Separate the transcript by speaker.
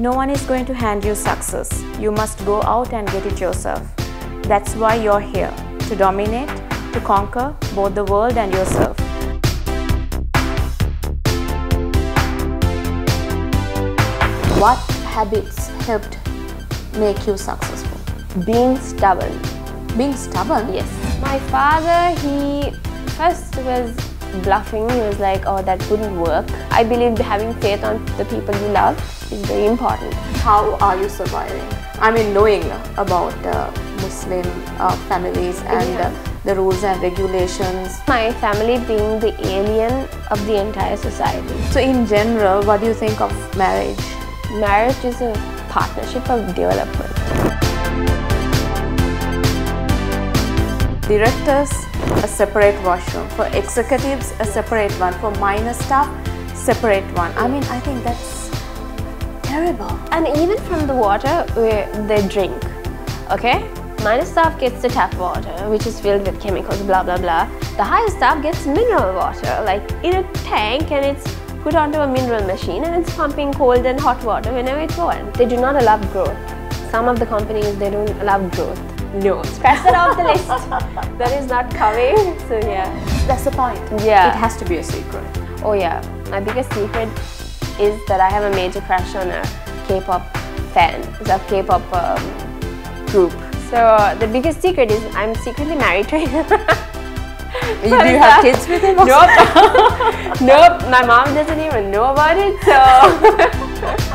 Speaker 1: No one is going to hand you success. You must go out and get it yourself. That's why you're here to dominate, to conquer both the world and yourself.
Speaker 2: What habits helped make you successful?
Speaker 3: Being stubborn.
Speaker 2: Being stubborn?
Speaker 3: Yes. My father, he first was bluffing. He was like, oh, that wouldn't work. I believe having faith on the people you love is very important.
Speaker 2: How are you surviving? I mean, knowing about uh, Muslim uh, families and
Speaker 3: Yeah.
Speaker 2: uh, the rules and regulations.
Speaker 3: My family being the alien of the entire society.
Speaker 2: So, in general, what do you think of marriage?
Speaker 3: Marriage is a partnership of development.
Speaker 2: Directors, a separate washroom. For executives, a separate one. For minor staff, separate one. I mean, I think that's terrible.
Speaker 3: And even from the water where they drink, okay? Minor staff gets the tap water, which is filled with chemicals, blah blah blah. The higher staff gets mineral water, like in a tank, and it's put onto a mineral machine, and it's pumping cold and hot water whenever it's wants. They do not allow growth. Some of the companies they don't allow growth. No, scratch that off the list. That is not coming. So yeah.
Speaker 2: That's the point.
Speaker 3: Yeah.
Speaker 2: It has to be a secret.
Speaker 3: Oh yeah, my biggest secret is that I have a major crush on a K-pop fan, it's a K-pop um, group. So the biggest secret is I'm secretly married to him.
Speaker 2: Do you have kids with him?
Speaker 3: nope. nope. My mom doesn't even know about it. So